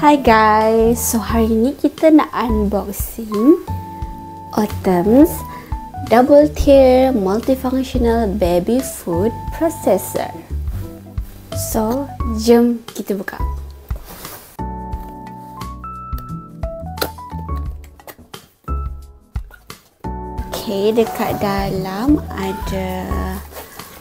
Hi guys, so hari ni kita nak unboxing Autumn's Double Tier Multifunctional Baby Food Processor. So, jom kita buka. Okay, dekat dalam ada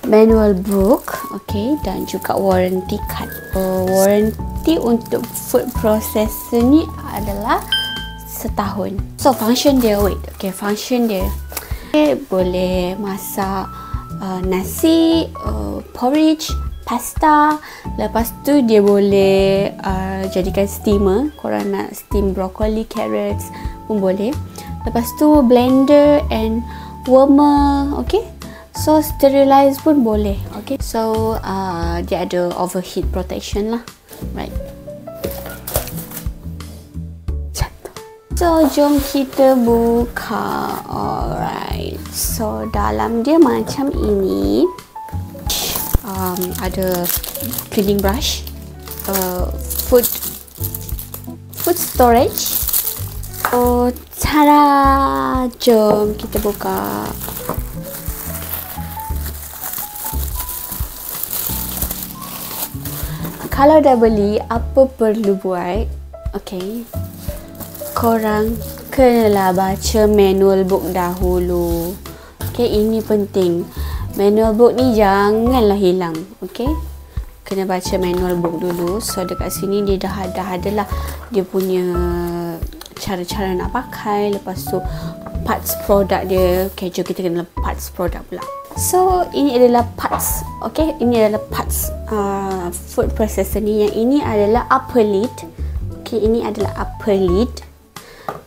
manual book okay dan juga warranty card. Uh, warranty untuk food processor ni adalah setahun so function dia wait okay function dia okay, boleh masak uh, nasi uh, porridge pasta lepas tu dia boleh uh, jadikan steamer korang nak steam broccoli carrots pun boleh lepas tu blender and warmer okay So sterilize pun boleh. Okay. So uh, dia ada overheat protection lah. Right. So jom kita buka. Alright. So dalam dia macam ini. Um, ada cleaning brush. Uh, food food storage. So cara jom kita buka. Kalau dah beli apa perlu buat? Okey. Korang kenalah baca manual book dahulu. Okey ini penting. Manual book ni janganlah hilang okey? Kena baca manual book dulu. So dekat sini dia dah ada adalah dia punya cara-cara nak pakai. Lepas tu parts produk dia. Okay, jom kita kenal parts produk pula So ini adalah parts, okay? Ini adalah parts uh, food processor ni. Yang ini adalah upper lid, okay? Ini adalah upper lid.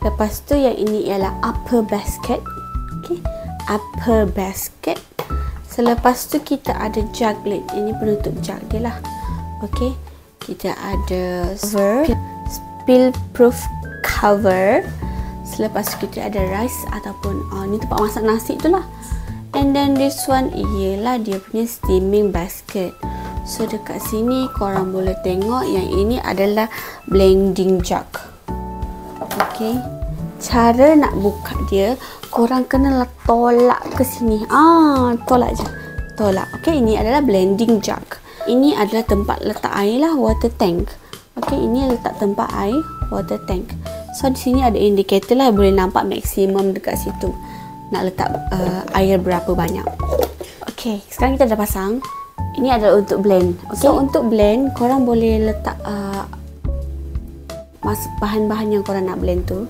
Lepas tu yang ini ialah upper basket, okay? Upper basket. Selepas tu kita ada jug lid. Ini penutup jug dia lah, okay? Kita ada cover, spill proof cover. Selepas tu kita ada rice ataupun uh, ni tempat masak nasi tu lah. And then this one ialah dia punya steaming basket. So dekat sini korang boleh tengok yang ini adalah blending jug. Okay. Cara nak buka dia, korang kena tolak ke sini. Ah, tolak je. Tolak. Okay, ini adalah blending jug. Ini adalah tempat letak air lah, water tank. Okay, ini letak tempat air, water tank. So di sini ada indikator lah, boleh nampak maksimum dekat situ nak letak uh, air berapa banyak. Okey, sekarang kita dah pasang. Ini adalah untuk blend. Okay. So untuk blend, korang boleh letak uh, bahan-bahan yang korang nak blend tu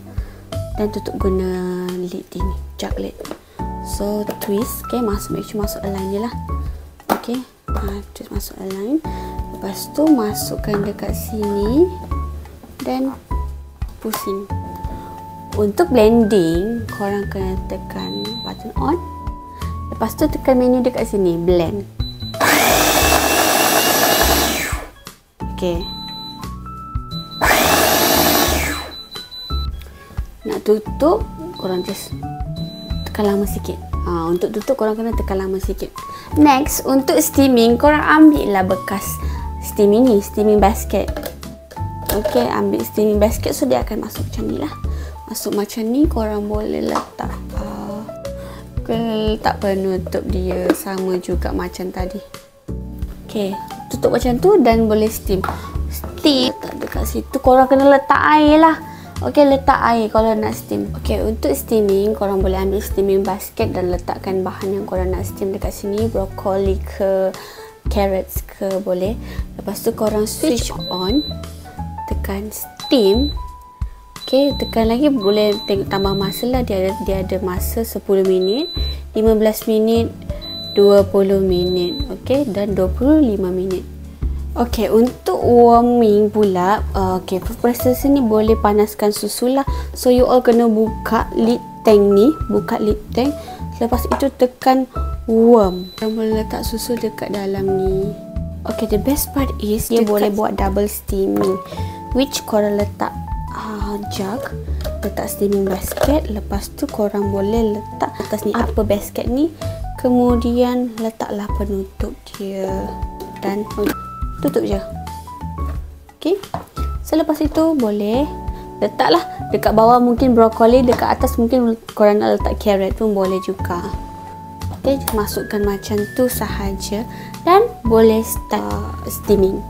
dan tutup guna lid ini, jug lid. So twist, okay, masuk make sure masuk align je lah. Okay, uh, twist masuk align. Lepas tu masukkan dekat sini dan pusing. Untuk blending, korang kena tekan button on. Lepas tu tekan menu dekat sini, blend. Okay. Nak tutup, korang just tekan lama sikit. Ha, untuk tutup, korang kena tekan lama sikit. Next, untuk steaming, korang ambil lah bekas steaming ni, steaming basket. Okay, ambil steaming basket so dia akan masuk macam ni lah masuk macam ni korang boleh letak uh, letak penutup dia sama juga macam tadi. Ok tutup macam tu dan boleh steam. Steam letak dekat situ korang kena letak air lah. Ok letak air kalau nak steam. Ok untuk steaming korang boleh ambil steaming basket dan letakkan bahan yang korang nak steam dekat sini. Broccoli ke carrots ke boleh. Lepas tu korang switch on tekan steam Okey, tekan lagi boleh tengok tambah masa lah. Dia ada, dia ada masa 10 minit, 15 minit, 20 minit. Okey, dan 25 minit. Okey, untuk warming pula, uh, okey, proses ni boleh panaskan susu lah. So, you all kena buka lid tank ni. Buka lid tank. Lepas itu tekan warm. Dan boleh letak susu dekat dalam ni. Okay, the best part is dia boleh buat double steaming. Which korang letak uh, jug letak steaming basket. Lepas tu korang boleh letak atas ni apa basket ni. Kemudian letaklah penutup dia dan tutup je. Ok? Selepas itu boleh letaklah dekat bawah mungkin brokoli, dekat atas mungkin korang nak letak carrot pun boleh juga. Okay, masukkan macam tu sahaja dan boleh start steaming.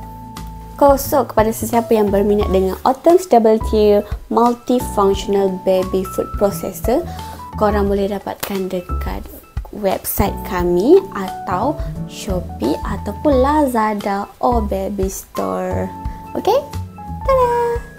Kosok kepada sesiapa yang berminat dengan Autumn's Double Tier Multifunctional Baby Food Processor, korang boleh dapatkan dekat website kami atau Shopee ataupun Lazada or Baby Store. Okay? Tada!